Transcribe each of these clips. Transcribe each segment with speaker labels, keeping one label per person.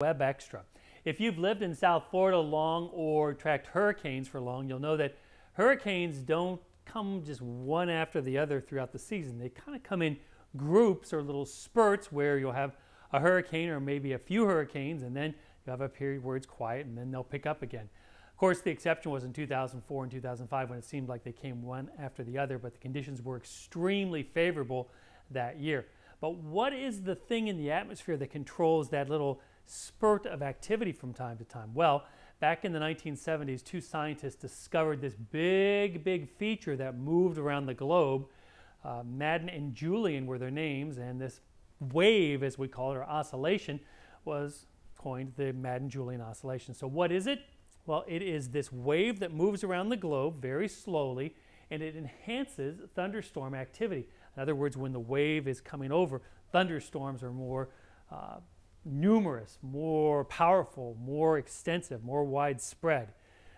Speaker 1: Web Extra. If you've lived in South Florida long or tracked hurricanes for long, you'll know that hurricanes don't come just one after the other throughout the season. They kind of come in groups or little spurts where you'll have a hurricane or maybe a few hurricanes and then you have a period where it's quiet and then they'll pick up again. Of course, the exception was in 2004 and 2005 when it seemed like they came one after the other, but the conditions were extremely favorable that year. But what is the thing in the atmosphere that controls that little spurt of activity from time to time? Well, back in the 1970s, two scientists discovered this big, big feature that moved around the globe. Uh, Madden and Julian were their names, and this wave, as we call it, or oscillation, was coined the Madden-Julian oscillation. So what is it? Well, it is this wave that moves around the globe very slowly, and it enhances thunderstorm activity. In other words, when the wave is coming over, thunderstorms are more uh, numerous, more powerful, more extensive, more widespread.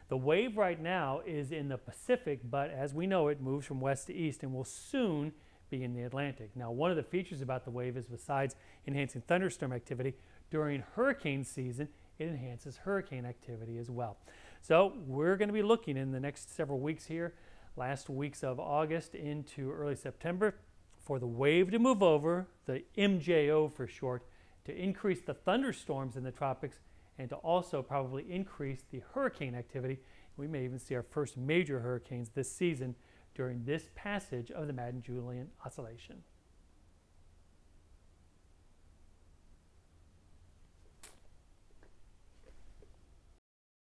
Speaker 1: The wave right now is in the Pacific, but as we know, it moves from west to east and will soon be in the Atlantic. Now, one of the features about the wave is besides enhancing thunderstorm activity, during hurricane season, it enhances hurricane activity as well. So we're going to be looking in the next several weeks here, last weeks of August into early September, for the wave to move over, the MJO for short, to increase the thunderstorms in the tropics and to also probably increase the hurricane activity. We may even see our first major hurricanes this season during this passage of the Madden-Julian Oscillation.